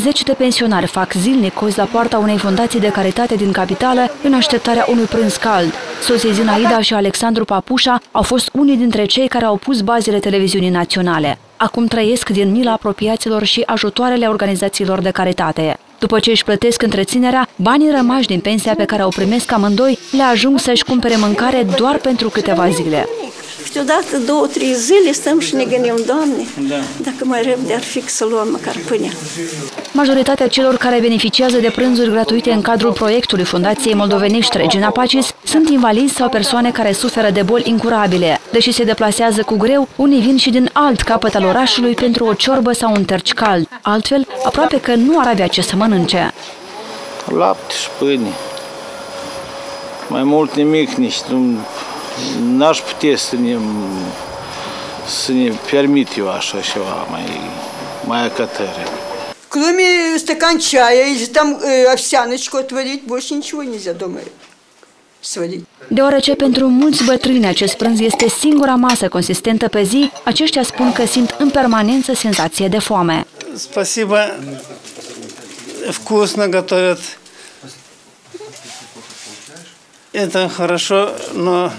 Zeci de pensionari fac zilnic cozi la poarta unei fundații de caritate din capitală în așteptarea unui prânz cald. Soții Zinaida și Alexandru Papușa au fost unii dintre cei care au pus bazele televiziunii naționale. Acum trăiesc din mila apropiaților și ajutoarele organizațiilor de caritate. După ce își plătesc întreținerea, banii rămași din pensia pe care o primesc amândoi le ajung să-și cumpere mâncare doar pentru câteva zile. Câteodată două, trei zile stăm și ne gândim, Doamne, da. dacă mai repede ar fi să luăm măcar pâinea. Majoritatea celor care beneficiază de prânzuri gratuite în cadrul proiectului Fundației Moldovenești Regina Pacis sunt invalizi sau persoane care suferă de boli incurabile. Deși se deplasează cu greu, unii vin și din alt capăt al orașului pentru o ciorbă sau un terci cald. Altfel, aproape că nu ar avea ce să mănânce. Lapte și pâine. Mai mult nimic, nici nu n-aș putea să ne, să ne permit eu așa ceva mai, mai acătăre. Кроме стакан чая или там э, овсяночку отварить, больше ничего нельзя дома сварить. Deoarece pentru mulți bătrâni acest prânz este singura masă consistentă pe zi, aceștia spun că simt în permanență senzație de foame. Спасибо. Вкусно готовят. Это хорошо, но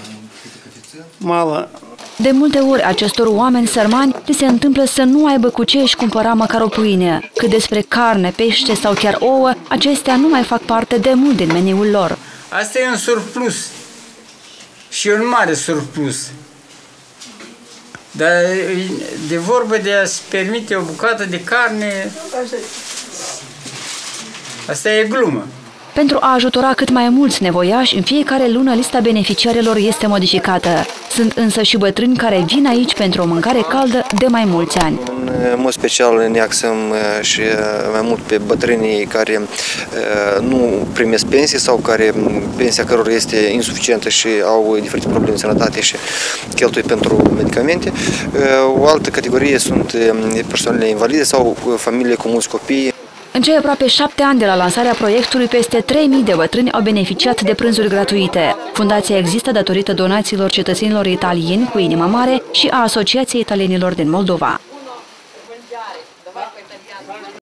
mala. De multe ori acestor oameni sărmani li se întâmplă să nu aibă cu ce își cumpăra măcar o pâine. Cât despre carne, pește sau chiar ouă, acestea nu mai fac parte de mult din meniul lor. Asta e un surplus. Și un mare surplus. Dar de vorbă de a-ți permite o bucată de carne, asta e glumă. Pentru a ajutora cât mai mulți nevoiași, în fiecare lună lista beneficiarilor este modificată. Sunt însă și bătrâni care vin aici pentru o mâncare caldă de mai mulți ani. În mod special ne axăm uh, și uh, mai mult pe bătrânii care uh, nu primesc pensii sau care pensia căror este insuficientă și au diferite probleme de sănătate și cheltui pentru medicamente. O altă categorie sunt persoanele invalide sau familiile cu mulți copii. În cei aproape șapte ani de la lansarea proiectului, peste 3.000 de bătrâni au beneficiat de prânzuri gratuite. Fundația există datorită donațiilor cetățenilor italieni cu inimă mare și a Asociației Italienilor din Moldova.